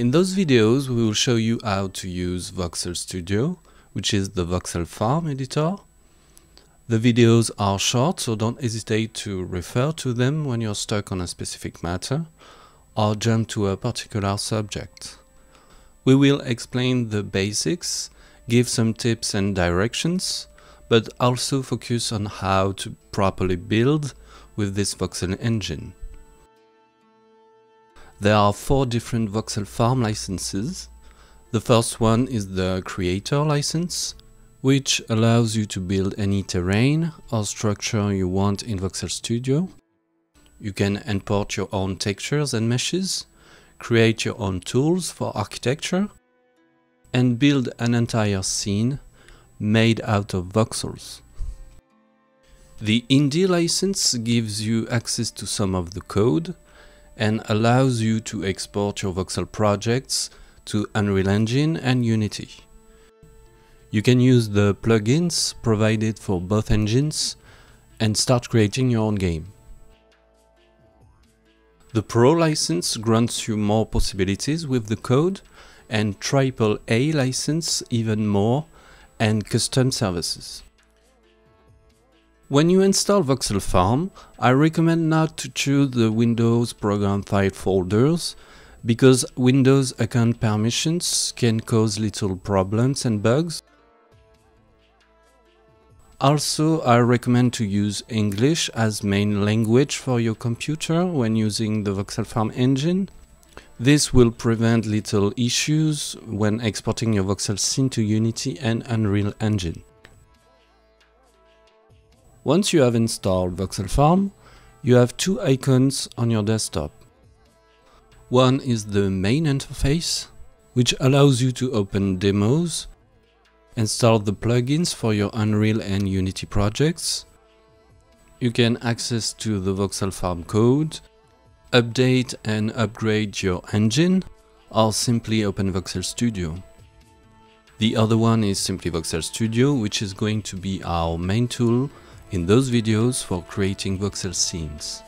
In those videos, we will show you how to use Voxel Studio, which is the Voxel Farm editor. The videos are short, so don't hesitate to refer to them when you're stuck on a specific matter or jump to a particular subject. We will explain the basics, give some tips and directions, but also focus on how to properly build with this voxel engine. There are four different voxel farm licenses. The first one is the creator license, which allows you to build any terrain or structure you want in Voxel Studio. You can import your own textures and meshes, create your own tools for architecture, and build an entire scene made out of voxels. The Indie license gives you access to some of the code, and allows you to export your voxel projects to Unreal Engine and Unity. You can use the plugins provided for both engines and start creating your own game. The Pro license grants you more possibilities with the code and AAA license even more and custom services. When you install Voxel Farm, I recommend not to choose the Windows program file folders because Windows account permissions can cause little problems and bugs. Also, I recommend to use English as main language for your computer when using the Voxel Farm engine. This will prevent little issues when exporting your voxel scene to Unity and Unreal Engine. Once you have installed Voxel Farm, you have two icons on your desktop. One is the main interface, which allows you to open demos, install the plugins for your Unreal and Unity projects. You can access to the Voxel Farm code, update and upgrade your engine, or simply open Voxel Studio. The other one is simply Voxel Studio, which is going to be our main tool in those videos for creating voxel scenes.